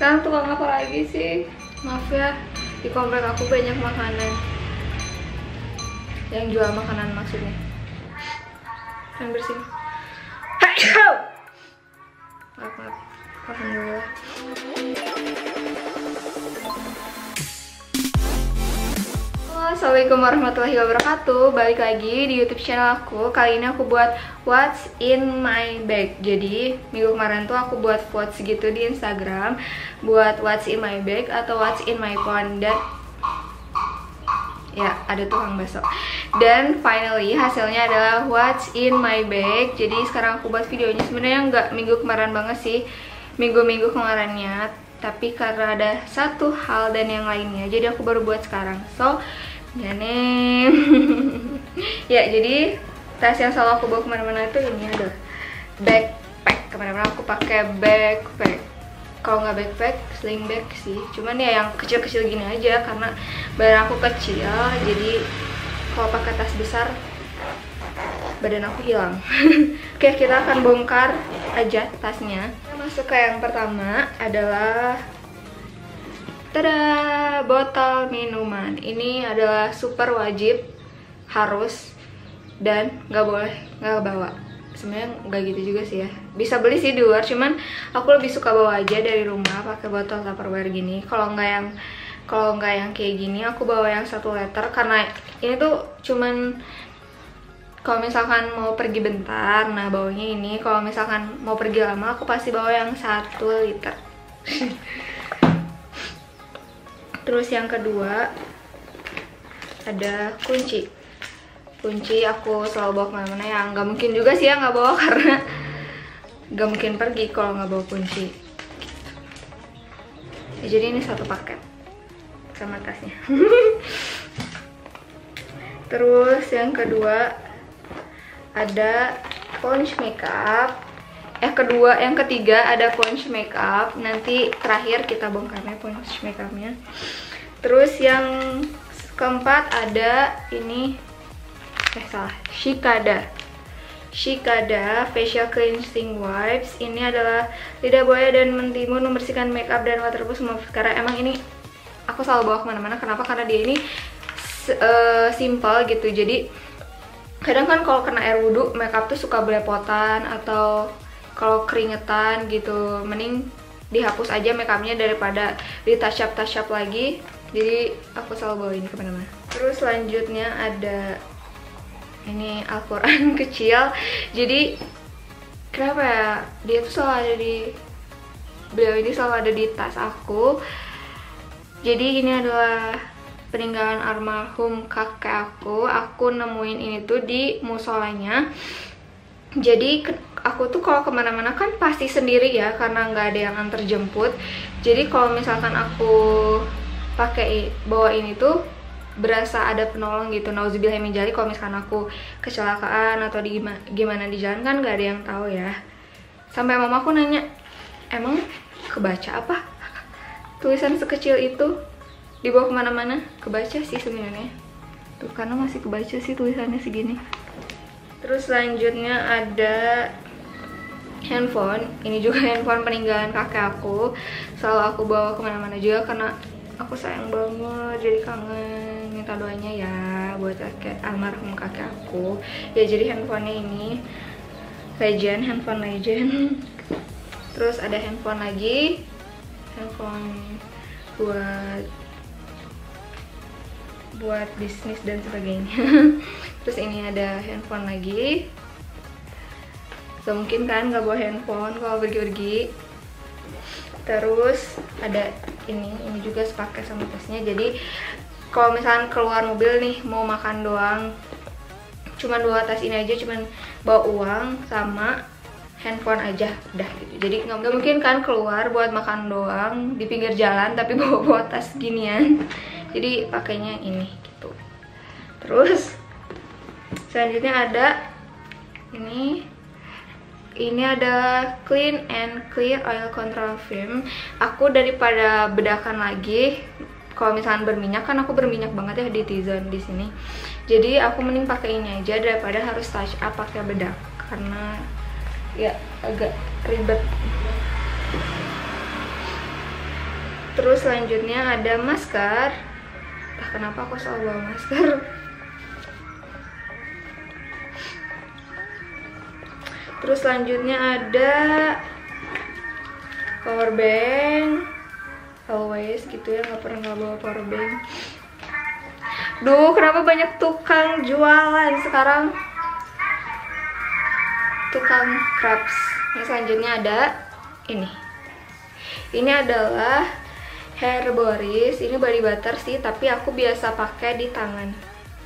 sekarang tukang apa lagi sih? Maaf ya di komplek aku banyak makanan. Yang jual makanan maksudnya. Yang bersih. Maaf maaf. Alhamdulillah Assalamualaikum warahmatullahi wabarakatuh. Balik lagi di youtube channel aku. Kali ini aku buat What's in my bag. Jadi minggu kemarin tuh aku buat quotes gitu di Instagram Buat What's in my bag atau What's in my phone Dan Ya, ada tukang bakso. Dan finally hasilnya adalah What's in my bag. Jadi sekarang aku buat videonya. Sebenarnya nggak minggu kemarin banget sih. Minggu-minggu kemarinnya. Tapi karena ada satu hal dan yang lainnya jadi aku baru buat sekarang. So gane ya jadi tas yang selalu aku bawa ke mana-mana itu ini adalah backpack. Ke mana-mana aku pakai backpack. Kalau nggak backpack sling bag sih. Cuman ya yang kecil-kecil gini aja karena badan aku kecil jadi kalau pakai tas besar badan aku hilang. Oke kita akan bongkar aja tasnya. Masuk ke yang pertama adalah Tada, botol minuman. Ini adalah super wajib, harus dan nggak boleh nggak bawa. Sebenarnya nggak gitu juga sih ya. Bisa beli sih di luar, cuman aku lebih suka bawa aja dari rumah pakai botol tupperware gini. Kalau nggak yang kalau nggak yang kayak gini, aku bawa yang satu liter karena ini tuh cuman kalau misalkan mau pergi bentar, nah bawanya ini. Kalau misalkan mau pergi lama, aku pasti bawa yang satu liter. Terus yang kedua ada kunci. Kunci aku selalu bawa ke mana-mana ya nggak mungkin juga sih ya nggak bawa karena nggak mungkin pergi kalau nggak bawa kunci. Ya, jadi ini satu paket sama tasnya. Terus yang kedua ada sponge makeup yang kedua yang ketiga ada sponge makeup. Nanti terakhir kita bongkarnya sponge makeupnya. Terus yang keempat ada ini eh salah Shikada. Shikada Facial Cleansing Wipes. Ini adalah lidah buaya dan mentimun membersihkan makeup dan waterproof semua. Karena emang ini aku selalu bawa ke mana-mana. Kenapa? Karena dia ini uh, simple gitu. Jadi kadang kan kalau kena air wudhu makeup tuh suka belepotan atau kalau keringetan gitu mending dihapus aja makeupnya daripada di touch up touch up lagi. Jadi aku selalu bawa ini ke mana-mana terus selanjutnya ada ini Al-Quran kecil. Jadi kenapa ya? Dia tuh selalu ada di beliau ini selalu ada di tas aku. Jadi ini adalah peninggalan almarhum kakek aku. Aku nemuin ini tuh di musolanya. Jadi aku tuh kalau ke mana-mana kan pasti sendiri ya karena nggak ada yang antar jemput. Jadi kalau misalkan aku pakai bawa ini tuh berasa ada penolong gitu. Nauzubillah min jali kalau misalkan aku kecelakaan atau di gimana, gimana di jalan kan nggak ada yang tahu ya. Sampai mamaku nanya emang kebaca apa? Tulisan sekecil itu dibawa ke mana-mana kebaca sih sebenarnya. Tuh karena masih kebaca sih tulisannya segini. Terus selanjutnya ada handphone. Ini juga handphone peninggalan kakek aku. Selalu aku bawa ke mana-mana juga karena aku sayang banget jadi kangen. Minta doanya ya buat kakek almarhum kakek aku. Ya jadi handphonenya ini legend handphone legend. Terus ada handphone lagi. Handphone buat buat bisnis dan sebagainya. Terus ini ada handphone lagi so mungkin kan nggak bawa handphone kalau pergi-pergi. Terus ada ini ini juga sepaket sama tasnya jadi kalau misalnya keluar mobil nih mau makan doang cuman dua tas ini aja cuman bawa uang sama handphone aja udah gitu. Jadi nggak mungkin kan keluar buat makan doang di pinggir jalan tapi bawa bawa tas ginian. Jadi pakainya ini gitu. Terus selanjutnya ada ini ini ada clean and clear oil control film. Aku daripada bedakan lagi kalau misalnya berminyak kan aku berminyak banget ya di T-zone di sini. Jadi aku mending pakai ini aja daripada harus touch up pakai bedak. Karena ya agak ribet. Terus selanjutnya ada masker. Entah kenapa aku selalu bawa masker terus selanjutnya ada power bank. Always gitu ya nggak pernah nggak bawa power bank. Duh kenapa banyak tukang jualan sekarang? Tukang crabs yang selanjutnya ada ini. Ini adalah hair Boris ini body butter sih tapi aku biasa pakai di tangan.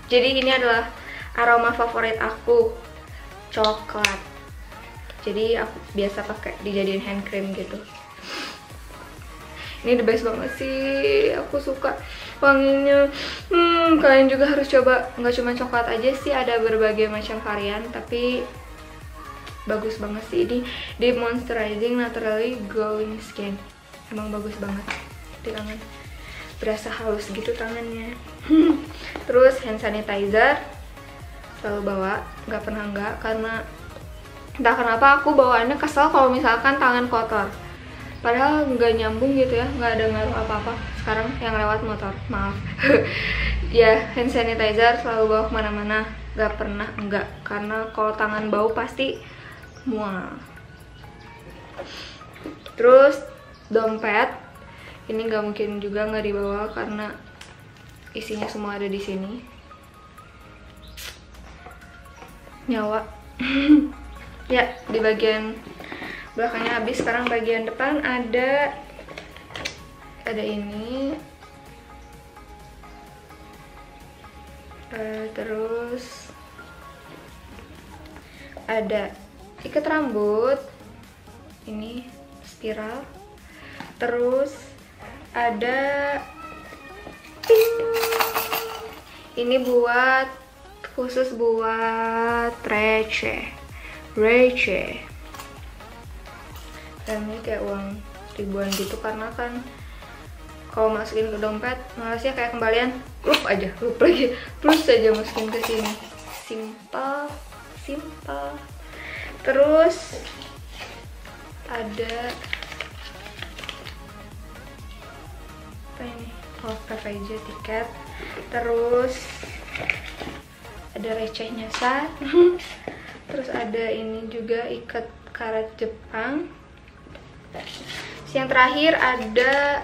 Jadi ini adalah aroma favorit aku. Coklat jadi aku biasa pakai dijadiin hand cream gitu. Ini the best banget sih aku suka wanginya. Hmm kalian juga harus coba nggak cuma coklat aja sih ada berbagai macam varian tapi bagus banget sih. Ini di moisturizing naturally glowing skin. Emang bagus banget di tangan berasa halus gitu tangannya. Terus hand sanitizer selalu bawa nggak pernah nggak karena entah kenapa aku bawaannya kesel kalau misalkan tangan kotor. Padahal nggak nyambung gitu ya nggak ada ngaruh apa-apa. Sekarang yang lewat motor maaf. Ya hand sanitizer selalu bawa ke mana-mana. Nggak pernah enggak karena kalau tangan bau pasti mual. Terus dompet. Ini nggak mungkin juga nggak dibawa karena isinya semua ada di sini. Nyawa ya di bagian belakangnya habis. Sekarang bagian depan ada ada ini. Uh, terus ada ikat rambut ini spiral. Terus ada ini buat khusus buat receh receh dan ini kayak uang ribuan gitu karena kan kalau masukin ke dompet malasnya kayak kembalian lup aja lup lagi. Plus aja masukin ke sini. Simple simple terus ada apa ini? Oh PVJ tiket. Terus ada recehnya sa terus ada ini juga ikat karet Jepang. Yang terakhir ada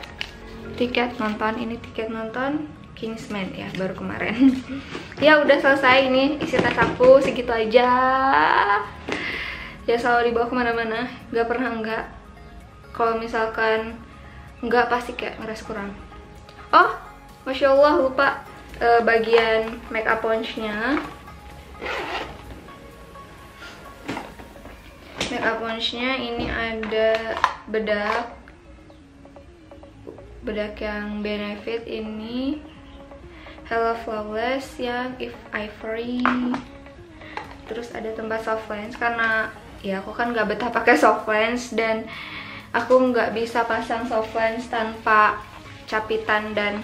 tiket nonton ini tiket nonton Kingsman ya baru kemarin. Ya udah selesai ini isi tas aku segitu aja. Ya selalu dibawa ke mana-mana nggak pernah enggak kalau misalkan nggak pasti kayak ngerasa kurang. Oh masya allah lupa uh, bagian make up punch-nya punch-nya ini ada bedak bedak yang benefit ini. Hello Flawless yang If Ivory terus ada tempat soft lens karena ya aku kan nggak betah pakai soft lens dan aku nggak bisa pasang soft lens tanpa capitan dan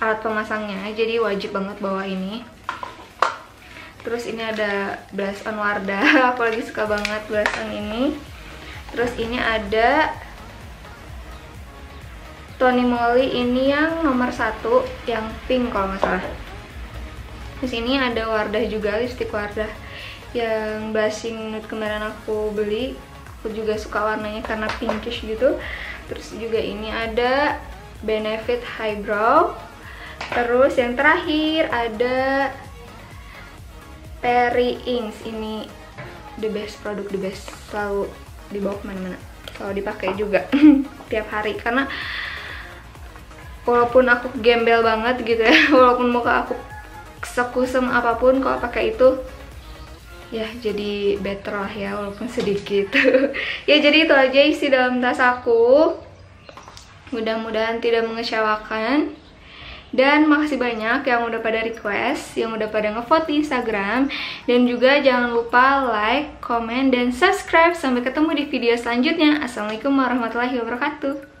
alat pemasangnya. Jadi wajib banget bawa ini terus ini ada blush on Wardah aku lagi suka banget blush on ini. Terus ini ada Tony Moly ini yang nomor satu yang pink kalau nggak salah. Di sini ada Wardah juga lipstick Wardah. Yang blushing nude kemarin aku beli aku juga suka warnanya karena pinkish gitu. Terus juga ini ada Benefit Highbrow. Terus yang terakhir ada Perry Inks ini the best produk the best. Selalu dibawa ke mana-mana. Selalu dipakai juga. Tiap hari. Karena walaupun aku gembel banget gitu ya walaupun muka aku sekusem apa pun kalau pakai itu ya jadi better lah ya walaupun sedikit. Ya jadi itu aja isi dalam tas aku. Mudah-mudahan tidak mengecewakan dan makasih banyak yang udah pada request, yang udah pada ngevote di Instagram. Dan juga jangan lupa like, komen, dan subscribe. Sampai ketemu di video selanjutnya. Assalamualaikum warahmatullahi wabarakatuh.